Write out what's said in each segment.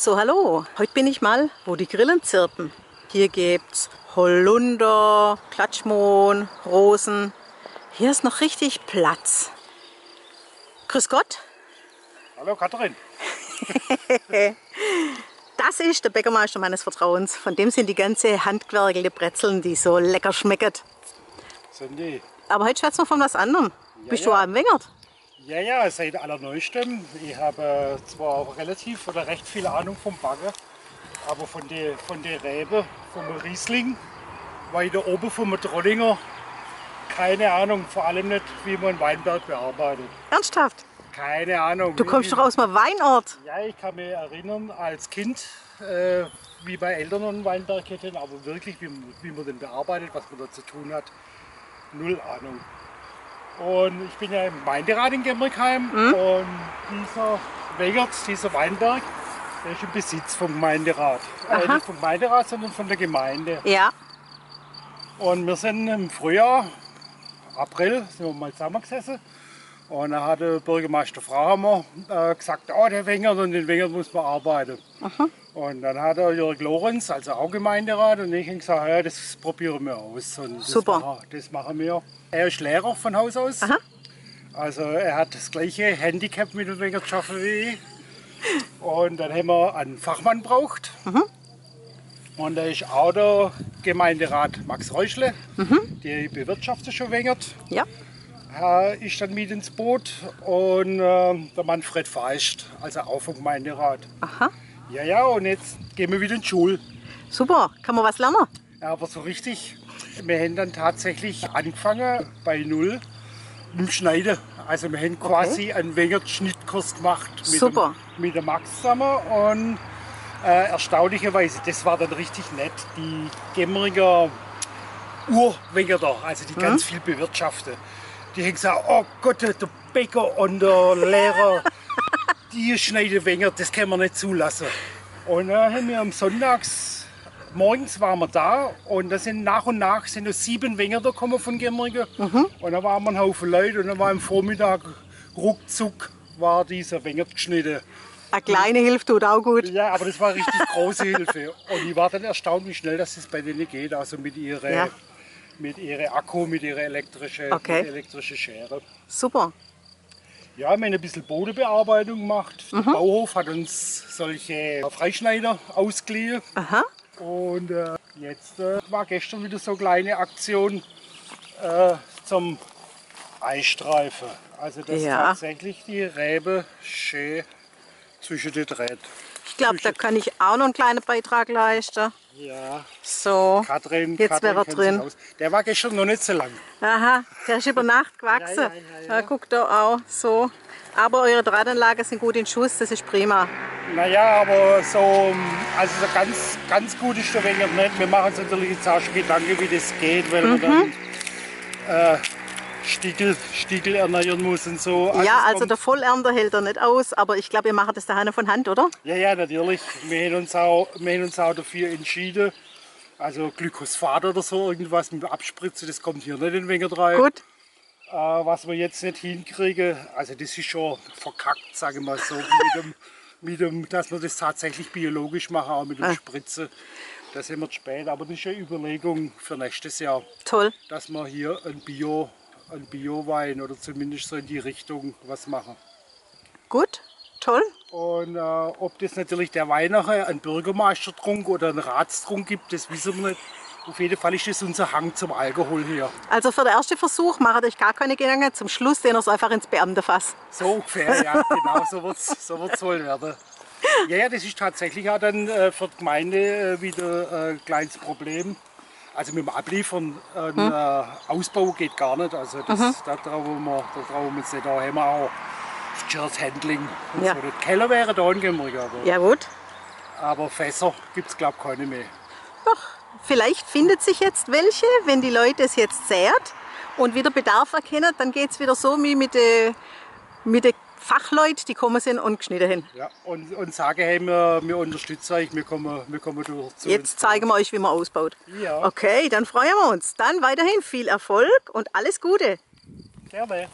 So, hallo. Heute bin ich mal, wo die Grillen zirpen. Hier gibt's Holunder, Klatschmohn, Rosen. Hier ist noch richtig Platz. Grüß Gott. Hallo Katrin. Das ist der Bäckermeister meines Vertrauens. Von dem sind die ganze handgewerkelte Brezeln, die so lecker schmecken. Sind die? Aber heute schwätzen wir von was anderem. Ja, Bist ja. du am Wengert? Ja, ja, seit allerneuestem. Ich habe zwar auch relativ oder recht viel Ahnung vom Backen, aber von der von der Rebe, vom Riesling, weiter oben vom Trollinger, keine Ahnung, vor allem nicht, wie man Weinberg bearbeitet. Ernsthaft? Keine Ahnung. Du kommst doch aus einem Weinort. Ja, ich kann mich erinnern, als Kind, äh, wie bei Eltern einen Weinberg hätten, aber wirklich, wie, wie man den bearbeitet, was man da zu tun hat, null Ahnung. Und ich bin ja im Gemeinderat in Gemmerikheim und dieser Wegerts, dieser Weinberg, der ist im Besitz vom Gemeinderat. Äh, Aha. nicht vom Gemeinderat, sondern von der Gemeinde. Ja. Und wir sind im Frühjahr, April, sind wir mal zusammengesessen. Und da hat der Bürgermeister Frahammer äh, gesagt, oh, der Wengert und den Wengert muss man arbeiten. Und dann hat er Jörg Lorenz, also auch Gemeinderat, und ich gesagt, ja, das probieren wir aus. Und das Super. Machen, das machen wir. Er ist Lehrer von Haus aus. Aha. Also er hat das gleiche Handicap mit dem Wenger geschaffen wie ich. Und dann haben wir einen Fachmann braucht. Und da ist auch der Gemeinderat Max Reuschle, der bewirtschaftet schon Wengert. Ja. Er ist dann mit ins Boot und äh, der Manfred Feist, also auch vom Gemeinderat. Aha. Ja, ja, und jetzt gehen wir wieder in die Schule. Super. Kann man was lernen? Ja, aber so richtig, wir haben dann tatsächlich angefangen bei Null mit dem Schneiden. Also wir haben quasi einen Wengert Schnittkurs gemacht mit, Super. Dem, mit dem Max zusammen und äh, erstaunlicherweise, das war dann richtig nett, die Gemmeringer Urwengerter, also die ganz viel bewirtschaften, die haben gesagt, oh Gott, der Bäcker und der Lehrer, die schneiden Wenger, das können wir nicht zulassen. Und dann haben wir am Sonntags, morgens waren wir da und da sind nach und nach sind noch sieben Wenger da gekommen von Gemmeringen. Und da waren wir ein Haufen Leute und dann war am Vormittag ruckzuck war dieser Wenger geschnitten. Eine kleine Hilfe tut auch gut. Ja, aber das war richtig große Hilfe. Und ich war dann erstaunt, wie schnell das bei denen geht, also mit ihrer, Ja. mit ihrer Akku, mit ihrer elektrischen, Okay. mit elektrische Schere. Super. Ja, wir haben ein bisschen Bodenbearbeitung gemacht. Der Bauhof hat uns solche Freischneider ausgeliehen. Aha. Und äh, jetzt äh, war gestern wieder so eine kleine Aktion äh, zum Eistreifen. Also dass Ja. tatsächlich die Rebe schön zwischen den Drähten. Ich glaube, da kann ich auch noch einen kleinen Beitrag leisten. Ja, So. Katrin, Jetzt wäre er drin. Der war gestern noch nicht so lang. Aha, der ist über Nacht gewachsen. Ja, ja, ja, ja. guck da auch so. Aber eure Drahtanlagen sind gut in Schuss, das ist prima. Naja, aber so, also so ganz, ganz gut ist der Wenger nicht. Wir machen uns natürlich jetzt auch schon Gedanken, wie das geht, weil Mhm. dann äh, Stiegel, Stiegel erneuern muss und so. ja, es also kommt- der Vollernter hält er nicht aus, aber ich glaube, ihr macht das daheim von Hand, oder? Ja, ja, natürlich. Wir haben uns auch, wir haben uns auch dafür entschieden. Also Glykospat oder so, irgendwas mit Abspritzen, das kommt hier nicht in den Wenger rein. Gut. Äh, was wir jetzt nicht hinkriegen, also das ist schon verkackt, sage ich mal so, mit dem, mit dem, dass wir das tatsächlich biologisch machen, auch mit dem Ah. Spritzen. Das sind wir zu spät, aber das ist eine Überlegung für nächstes Jahr, Toll. dass wir hier ein Bio, ein Bio-Wein oder zumindest so in die Richtung was machen. Gut. Toll. Und äh, ob das natürlich der Wein nachher einen Bürgermeistertrunk oder einen Ratstrunk gibt, das wissen wir nicht. Auf jeden Fall ist das unser Hang zum Alkohol hier. Also für den ersten Versuch macht euch gar keine Gedanken. Zum Schluss den ihr es einfach ins Beamtenfass. So ungefähr, ja, genau, so wird es so wird's wohl werden. Ja, ja, das ist tatsächlich auch dann äh, für die Gemeinde äh, wieder äh, ein kleines Problem. Also mit dem Abliefern, ein äh, Ausbau geht gar nicht. Also das, da trauen wir, da trauen wir uns nicht. Da haben wir auch Handling Ja. so. Keller wäre da aber, Ja gut. aber Fässer gibt es glaube ich keine mehr. Doch, vielleicht findet sich jetzt welche, wenn die Leute es jetzt sehen und wieder Bedarf erkennen, dann geht es wieder so wie mit den mit den Fachleuten, die kommen sind und geschnitten hin. Ja, und, und sagen, hey, wir, wir unterstützen euch, wir kommen, wir kommen durch zu Jetzt zeigen wir euch, wie man ausbaut. Ja. Okay, dann freuen wir uns. Dann weiterhin viel Erfolg und alles Gute. Gerne.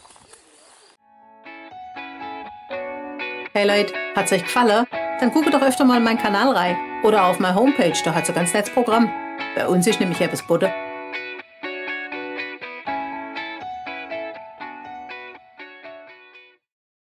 Hey Leute, hat's euch gefallen? Dann gucke doch öfter mal in meinen Kanal rein oder auf meine Homepage, da hat so ganz nettes Programm. Bei uns ist nämlich etwas Butter.